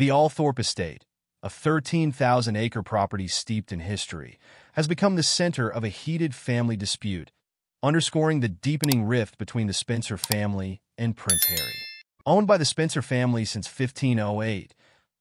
The Althorp Estate, a 13,000-acre property steeped in history, has become the center of a heated family dispute, underscoring the deepening rift between the Spencer family and Prince Harry. Owned by the Spencer family since 1508,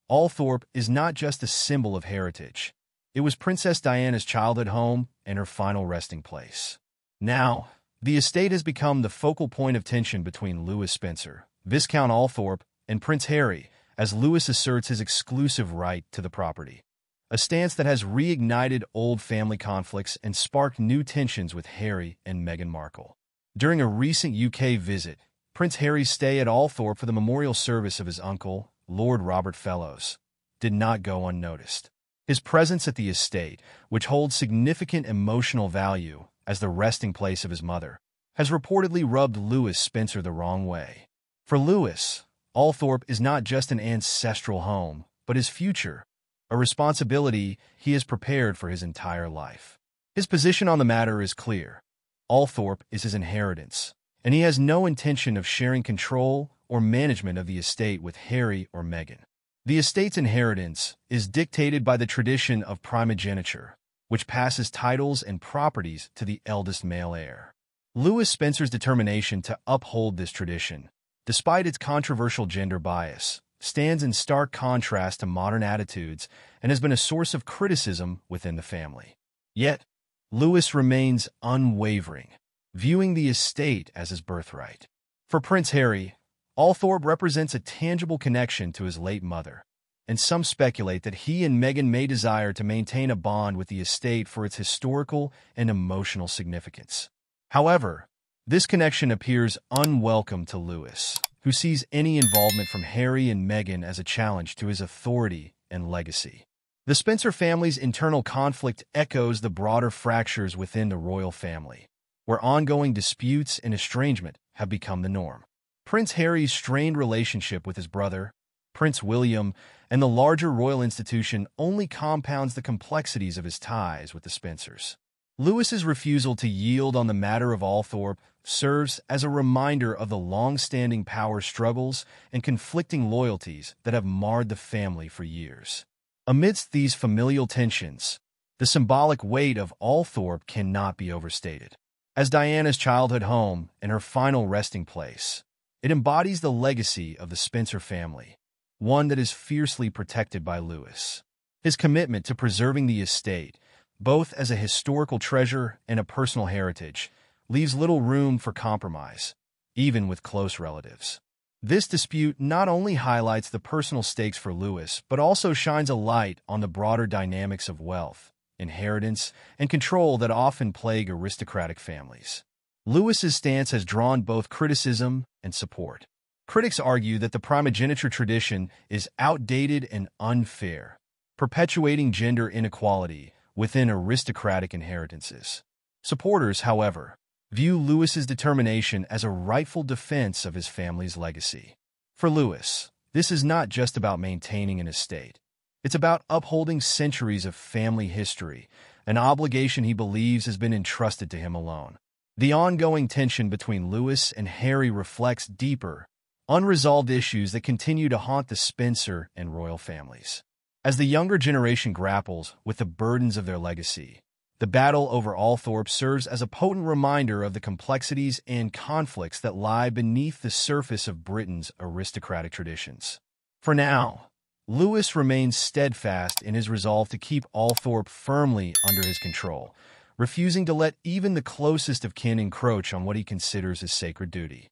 Althorp is not just a symbol of heritage. It was Princess Diana's childhood home and her final resting place. Now, the estate has become the focal point of tension between Louis Spencer, Viscount Althorp, and Prince Harry, as Louis asserts his exclusive right to the property, a stance that has reignited old family conflicts and sparked new tensions with Harry and Meghan Markle. During a recent UK visit, Prince Harry's stay at Althorp for the memorial service of his uncle, Lord Robert Fellowes, did not go unnoticed. His presence at the estate, which holds significant emotional value as the resting place of his mother, has reportedly rubbed Louis Spencer the wrong way. For Louis, Althorp is not just an ancestral home, but his future, a responsibility he has prepared for his entire life. His position on the matter is clear. Althorp is his inheritance, and he has no intention of sharing control or management of the estate with Harry or Meghan. The estate's inheritance is dictated by the tradition of primogeniture, which passes titles and properties to the eldest male heir. Louis Spencer's determination to uphold this tradition despite its controversial gender bias, stands in stark contrast to modern attitudes and has been a source of criticism within the family. Yet, Louis remains unwavering, viewing the estate as his birthright. For Prince Harry, Althorp represents a tangible connection to his late mother, and some speculate that he and Meghan may desire to maintain a bond with the estate for its historical and emotional significance. However, this connection appears unwelcome to Louis, who sees any involvement from Harry and Meghan as a challenge to his authority and legacy. The Spencer family's internal conflict echoes the broader fractures within the royal family, where ongoing disputes and estrangement have become the norm. Prince Harry's strained relationship with his brother, Prince William, and the larger royal institution only compounds the complexities of his ties with the Spencers. Louis's refusal to yield on the matter of Althorp serves as a reminder of the long-standing power struggles and conflicting loyalties that have marred the family for years. Amidst these familial tensions, the symbolic weight of Althorp cannot be overstated. As Diana's childhood home and her final resting place, it embodies the legacy of the Spencer family, one that is fiercely protected by Louis. His commitment to preserving the estate both as a historical treasure and a personal heritage, leaves little room for compromise, even with close relatives. This dispute not only highlights the personal stakes for Louis, but also shines a light on the broader dynamics of wealth, inheritance, and control that often plague aristocratic families. Louis's stance has drawn both criticism and support. Critics argue that the primogeniture tradition is outdated and unfair, perpetuating gender inequality within aristocratic inheritances. Supporters, however, view Louis's determination as a rightful defense of his family's legacy. For Louis, this is not just about maintaining an estate. It's about upholding centuries of family history, an obligation he believes has been entrusted to him alone. The ongoing tension between Louis and Harry reflects deeper, unresolved issues that continue to haunt the Spencer and royal families. As the younger generation grapples with the burdens of their legacy, the battle over Althorp serves as a potent reminder of the complexities and conflicts that lie beneath the surface of Britain's aristocratic traditions. For now, Louis remains steadfast in his resolve to keep Althorp firmly under his control, refusing to let even the closest of kin encroach on what he considers his sacred duty.